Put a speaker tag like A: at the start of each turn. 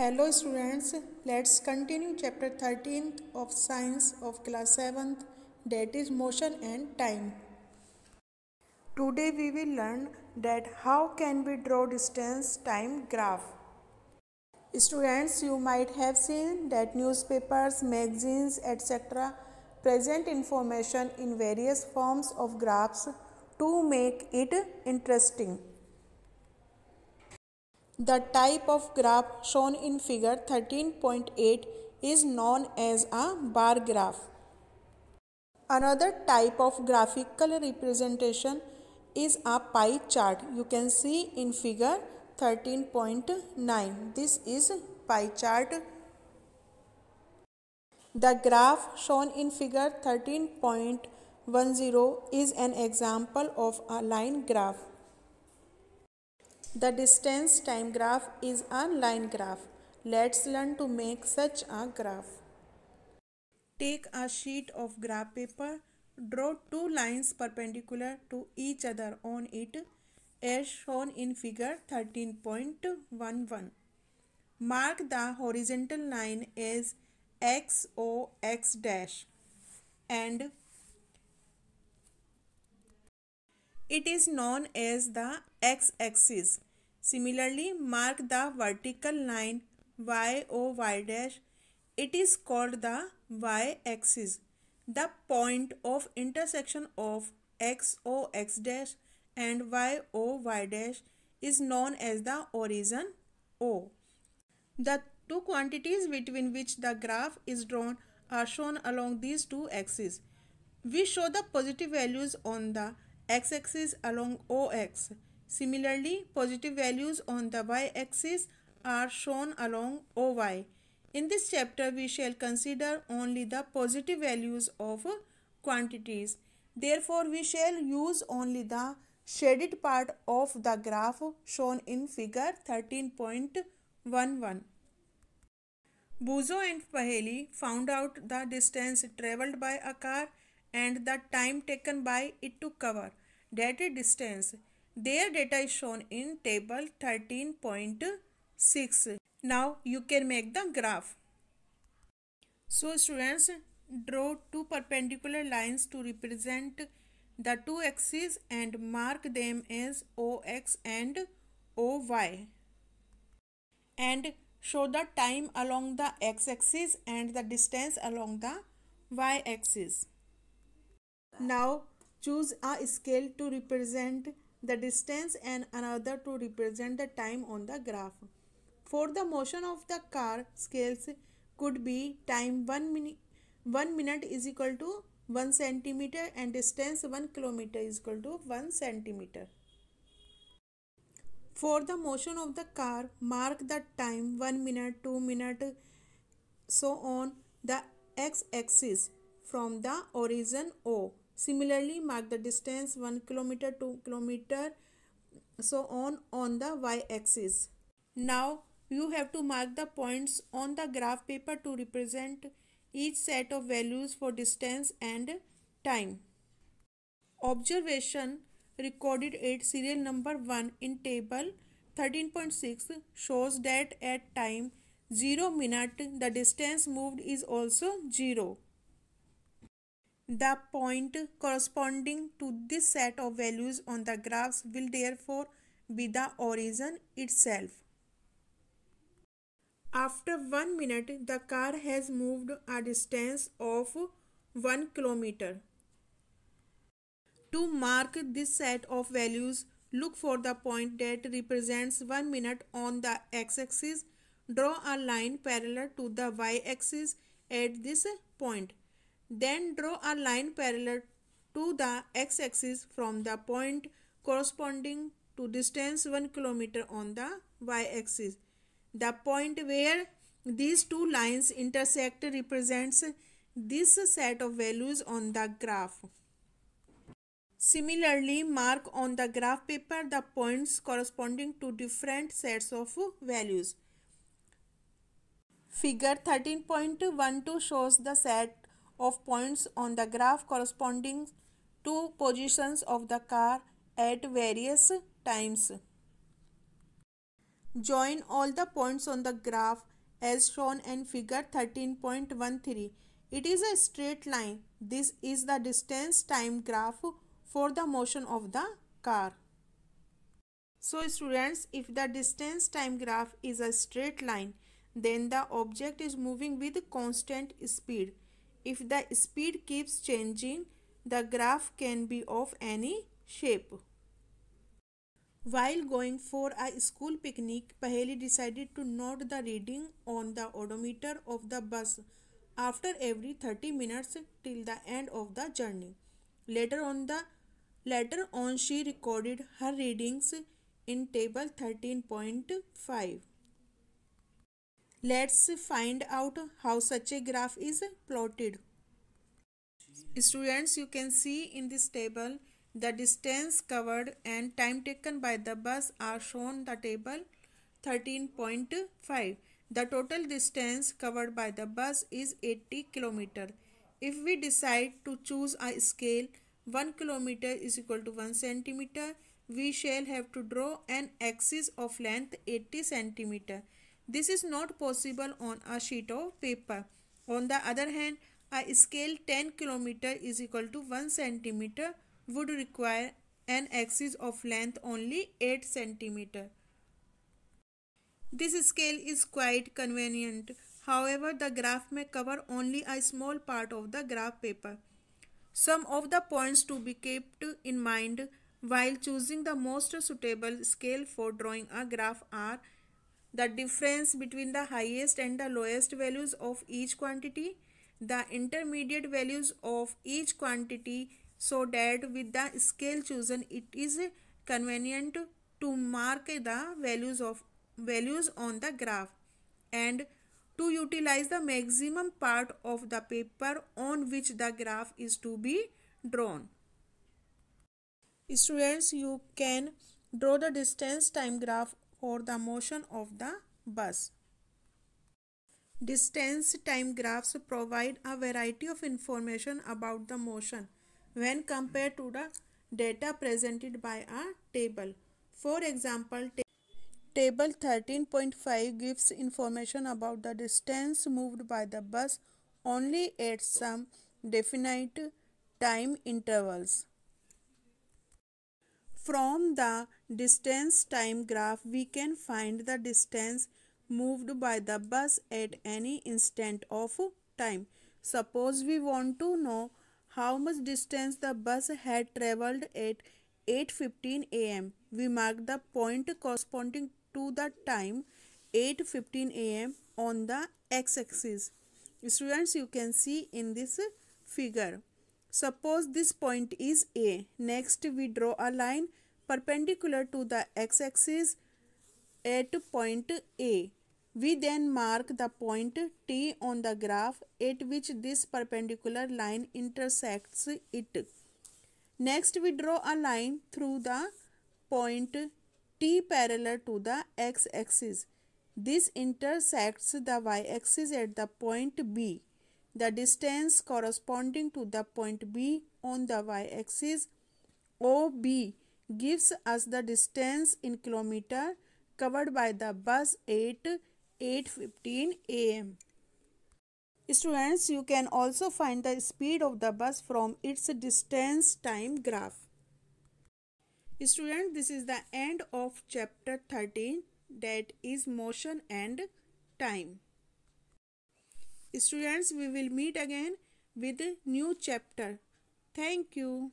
A: Hello students, let's continue chapter 13th of science of class 7th that is motion and time. Today we will learn that how can we draw distance time graph. Students, you might have seen that newspapers, magazines, etc. present information in various forms of graphs to make it interesting. The type of graph shown in figure 13.8 is known as a bar graph. Another type of graphical representation is a pie chart. You can see in figure 13.9. This is pie chart. The graph shown in figure 13.10 is an example of a line graph. The distance time graph is a line graph. Let's learn to make such a graph. Take a sheet of graph paper. Draw two lines perpendicular to each other on it as shown in figure 13.11. Mark the horizontal line as XOX dash and it is known as the x-axis. Similarly, mark the vertical line YOY dash. It is called the y-axis. The point of intersection of XOX dash and YOY dash is known as the origin O. The two quantities between which the graph is drawn are shown along these two axes. We show the positive values on the x-axis along OX. Similarly, positive values on the y-axis are shown along OY. In this chapter, we shall consider only the positive values of quantities. Therefore, we shall use only the shaded part of the graph shown in figure 13.11. Boojho and Paheli found out the distance travelled by a car and the time taken by it to cover that distance. Their data is shown in table 13.6. Now you can make the graph. So students draw two perpendicular lines to represent the two axes and mark them as OX and OY. And show the time along the x-axis and the distance along the y-axis. Now choose a scale to represent the distance and another to represent the time on the graph. For the motion of the car, scales could be time 1 minute 1 minute is equal to 1 centimeter and distance 1 kilometer is equal to 1 centimeter. For the motion of the car, mark the time 1 minute, 2 minute, so on the x-axis from the origin O. Similarly, mark the distance 1 kilometer, 2 kilometer, so on on the y-axis. Now, you have to mark the points on the graph paper to represent each set of values for distance and time. Observation recorded at serial number 1 in table 13.6 shows that at time 0 minute the distance moved is also 0. The point corresponding to this set of values on the graphs will therefore be the origin itself. After 1 minute, the car has moved a distance of 1 kilometer. To mark this set of values, look for the point that represents 1 minute on the x-axis. Draw a line parallel to the y-axis at this point. Then draw a line parallel to the x-axis from the point corresponding to distance 1 km on the y-axis. The point where these two lines intersect represents this set of values on the graph. Similarly, mark on the graph paper the points corresponding to different sets of values. Figure 13.12 shows the set of points on the graph corresponding to positions of the car at various times. Join all the points on the graph as shown in figure 13.13. It is a straight line. This is the distance time graph for the motion of the car. So students, if the distance time graph is a straight line, then the object is moving with constant speed. If the speed keeps changing, the graph can be of any shape. While going for a school picnic, Paheli decided to note the reading on the odometer of the bus after every 30 minutes till the end of the journey. Later on the later on she recorded her readings in table 13.5. Let's find out how such a graph is plotted. Students, you can see in this table the distance covered and time taken by the bus are shown the table 13.5. The total distance covered by the bus is 80 km. If we decide to choose a scale 1 km is equal to 1 cm, we shall have to draw an axis of length 80 cm. This is not possible on a sheet of paper. On the other hand, a scale 10 km is equal to 1 cm would require an axis of length only 8 cm. This scale is quite convenient. However, the graph may cover only a small part of the graph paper. Some of the points to be kept in mind while choosing the most suitable scale for drawing a graph are the difference between the highest and the lowest values of each quantity, the intermediate values of each quantity so that with the scale chosen it is convenient to mark the values of values on the graph and to utilize the maximum part of the paper on which the graph is to be drawn. Students, you can draw the distance time graph or the motion of the bus. Distance time graphs provide a variety of information about the motion when compared to the data presented by a table. For example, Table 13.5 gives information about the distance moved by the bus only at some definite time intervals. From the distance time graph, we can find the distance moved by the bus at any instant of time. Suppose we want to know how much distance the bus had travelled at 8.15 am. We mark the point corresponding to the time 8.15 am on the x-axis. Students, you can see in this figure. Suppose this point is A. Next, we draw a line perpendicular to the x-axis at point A. We then mark the point T on the graph at which this perpendicular line intersects it. Next, we draw a line through the point T parallel to the x-axis. This intersects the y-axis at the point B. The distance corresponding to the point B on the y-axis OB gives us the distance in kilometer covered by the bus at 8.15 am. Students, you can also find the speed of the bus from its distance time graph. Students, this is the end of chapter 13 that is motion and time. Students, we will meet again with new chapter. Thank you.